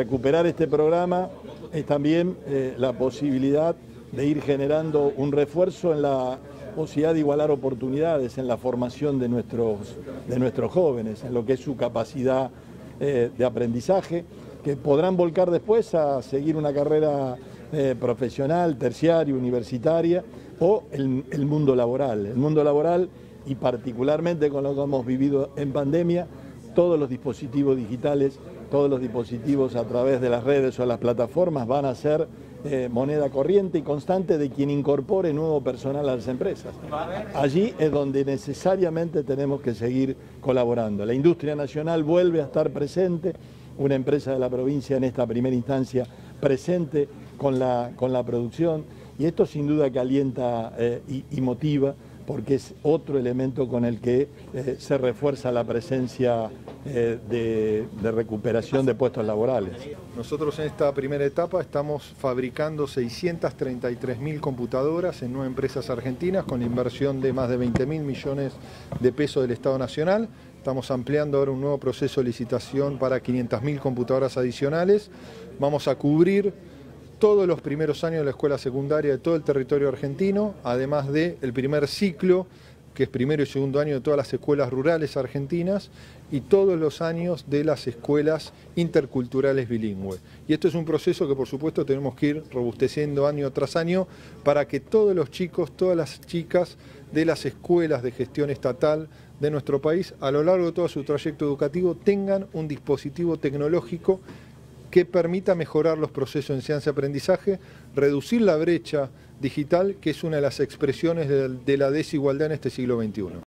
Recuperar este programa es también eh, la posibilidad de ir generando un refuerzo en la posibilidad de igualar oportunidades en la formación de nuestros, de nuestros jóvenes, en lo que es su capacidad eh, de aprendizaje, que podrán volcar después a seguir una carrera eh, profesional, terciaria, universitaria o el, el mundo laboral. El mundo laboral y particularmente con lo que hemos vivido en pandemia, todos los dispositivos digitales, todos los dispositivos a través de las redes o las plataformas van a ser eh, moneda corriente y constante de quien incorpore nuevo personal a las empresas. Allí es donde necesariamente tenemos que seguir colaborando. La industria nacional vuelve a estar presente, una empresa de la provincia en esta primera instancia presente con la, con la producción y esto sin duda que alienta eh, y, y motiva porque es otro elemento con el que eh, se refuerza la presencia eh, de, de, recuperación de puestos laborales. Nosotros en esta primera etapa estamos fabricando 633.000 computadoras en nueve empresas argentinas con inversión de más de 20 mil millones de pesos del Estado Nacional. Estamos ampliando ahora un nuevo proceso de licitación para 500.000 computadoras adicionales. Vamos a cubrir todos los primeros años de la escuela secundaria de todo el territorio argentino, además del el primer ciclo, que es primero y segundo año de todas las escuelas rurales argentinas, y todos los años de las escuelas interculturales bilingües. Y esto es un proceso que por supuesto tenemos que ir robusteciendo año tras año para que todos los chicos, todas las chicas de las escuelas de gestión estatal de nuestro país, a lo largo de todo su trayecto educativo, tengan un dispositivo tecnológico que permita mejorar los procesos de enseñanza-aprendizaje, reducir la brecha digital, que es una de las expresiones de la desigualdad en este siglo XXI.